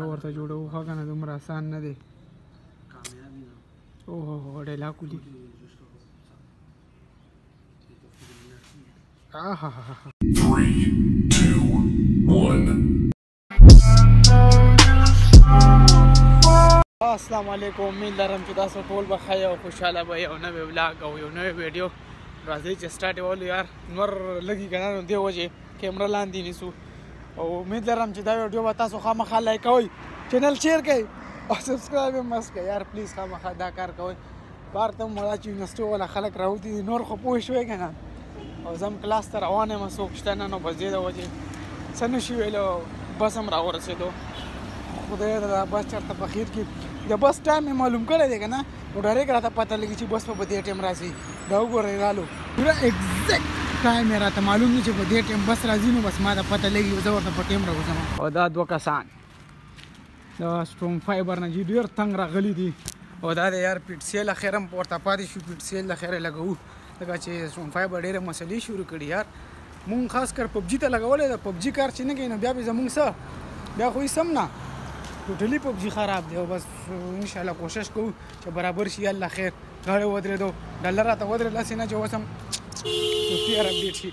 نو ورته جوړو خو کنه دومره آسان نه دی کامیابی نه او هو هو ډېر لا کولی آها ها ها 3 السلام علیکم امید لرم چې تاسو ټول به ښه او خوشاله به یو نوې ولاګ او یو نوې ویډیو راځي چې سټارټ ولو یار نور لګي کنه نو دی وجه کیمره لاندې نیسو او امید لرم چې دا ویډیو به تاسو خامخا لایک کوئ چینل شیر کړئ او سبسکرایب یې مست کړئ یار پلیز خامخا دا کار کوئ بار ته هم ولا چې یونیورسټي والا خلک راوتي دي نور خو پوه شوی که نه او زه هم کلاس ته روان یم څوک شته نه نو بس دې د وجې څه نه شي ویلی او بس هم راورسېدو خدای د بس چېرته په خیر کې د بس ټایم مې معلوم کړی دی که نه نو ډایرک راته پته لګي چې بس په دې ټیم راځي دا وګورئ رالو پورا ایگزیکټ ټایم یې راته معلوم دی چې په دې ټیم بس راځي نو بس ما ته پته لګي زه ورته په ټیم راوځم او دا دوه کسان د سټرونګ فایبر نه جی ډیر تنګ راغلي دي او دا د یار پیټسیل اخرم پورته پاتې شو پیټسیل د خیره لګوو ځکه چې سټون فایو به ډېرې مسلې شروع کړي یار مونږ خاص کر پبجي ته لګولې ده پبجي کار چې نه کوي نو بیا به زمونږ څه بیا خو هېڅ هم نه ټوټلي پبجي خراب دی او بس انشاءالله کوشش کوو چې برابر شي الله خیر غاړې ودرېدو ډالر راته ودرېدل هسې نه چې اوس هم سوفټویر اپډېټ شي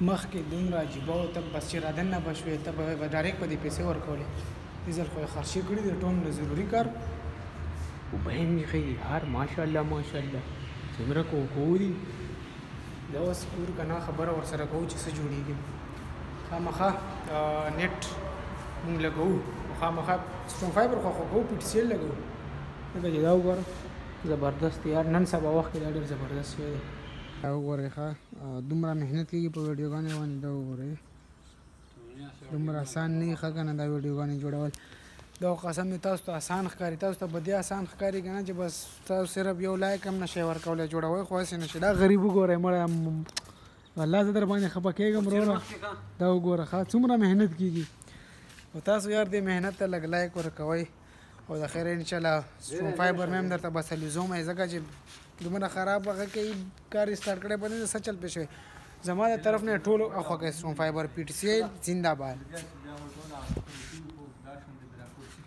مخکې دومره عجیبه و ته بس چې را دننه به شوې ته به به ډایرکټ په دې پیسې ورکولې دې ځل خو یې خرچې کړي دي ټول له ضروري کار وبهیم یې ښیي یار ماشاءالله ماشاءالله څومره کوکو دي دا اوس کور که نه خبره ورسره کوو چې څه جوړېږي خامخا نیټ مونږ لګوو او خامخا سټون فایبر خو خو کوو پي ټي سي ایل لګوو ځکه چې دا وګوره زبردست یار نن سبا وخت کې دا ډېر زبردست شی دی دا وګورئ ښه دومره محنت کېږي په ویډیوګانې باندې دا وګورئ دومره اسان نه وي ښه که نه دا ویډیوګانې جوړول دا قسم دی تاسو ته اسان ښکاري تاسو ته به دې اسان ښکاري که نه چې بس تاسو صرف یو لایک هم نه شئ ورکولی جوړوئ خو هسې نه شئ دا غریب وګورئ مړی والله زه در باندې خفه کېږم وروره دا وګوره ښه څومره محنت کېږي او تاسو یار دې محنت ته لږ لایک ورکوئ او د خیر ان شاء الله سټون فایبر مې هم درته بس لزوم یې ځکه چې دومره خراب هغه کوي کار یې سټارټ کړی پته نه څه چل پې شوی زما د طرف نه ټولو اخوا کوي سټون فایبر پي ټي سي ایل زنده باد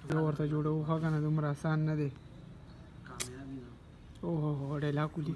نو ورته جوړوو ښه که نه دومره اسان نه دی اوهو ډېر لا کولي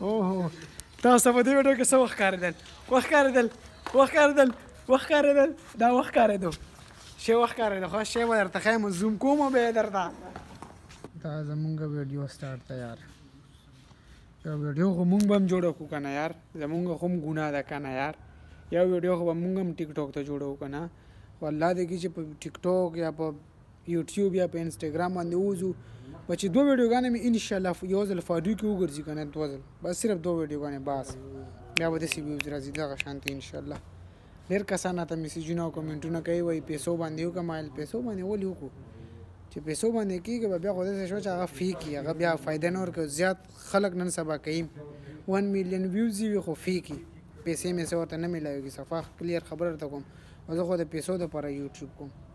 اوه تاسو په دې ویډیو کې څه وښکارېدل وښکارېدل وښکارېدل وښکارېدل دا وښکارېدو شی وښکارېدو خو شی به درته ښیم زوم کوم به یې درته دا زمونږ ویډیو سټارټ ده یار یو ویډیو خو مونږ به هم جوړه کړو که نه یار زمونږ خو هم ګناه ده که نه یار یو ویډیو خو به مونږ هم ټیک ټاک ته جوړه کړو که نه خو الله دې کړي چې په ټیک ټاک یا په یوټیوب یا په انستګرام باندې وځو په چې دوه ویډیوګانې مې ان شاء الله یو ځل فاډیو کې وګرځي کنه دوه ځل بس صرف دوه ویډیوګانې باس بیا به داسې ویوز راځي دغه شانتي ان شاء الله ډېر کسان راته میسجونه او کمنټونه کوي وایي پیسو باندې وکمایل پیسو باندې ولې وکړو چې پیسو باندې کېږي به بیا خو داسې شوه چې هغه فیک وي هغه بیا فایده نه ورکوي زیات خلک نن سبا کوي ون میلیون ویوز یې وي خو فیک وي پیسې مې څه ورته نه میلاوېږي صفا کلیر خبره درته کوم او زه خو د پیسو دپاره یوټیوب کوم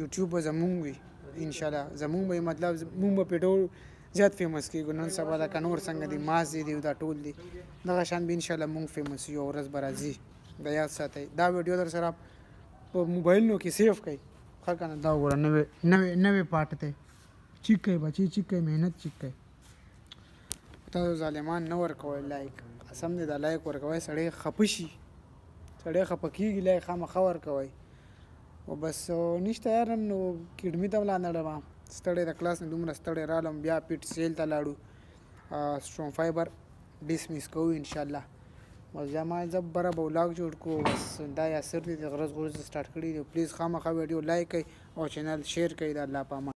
یوټیوب به زمونږ وي ان شاء الله زمونږ به مطلب مونږ به په ډول زیات فیمس کیږو نن سبا دا کنور څنګه دي ماس دي دا ټول دي دغه شان به ان شاء الله مونږ فیمس یو ورځ به راځي د یاد ساتي دا ویډیو در سره په موبایل نو کې سیو کړئ ښه کنه دا وګوره نوې نوې نوې پارټ دی چیک کوي بچي چیک کوي مهنت چیک کوي تاسو ظالمان نه ورکوئ لایک قسم دې دا لایک ورکوئ سړی خپه شي سړی خپه کېږي لایک خامخا ورکوئ او بس نشته یار نن نو کډمی ته ولا نړم ستړی د کلاس نه دومره ستړی رالم بیا پیټ سیل ته لاړو سټرون فایبر ډیسمیس کوو ان شاء الله بس بیا ما زه بره به ولاګ جوړ کو بس دا یا سر دې غرض غرض سٹارټ کړی دی پلیز خامخا ویډیو لایک کړئ او چینل شیر کړئ د الله په امان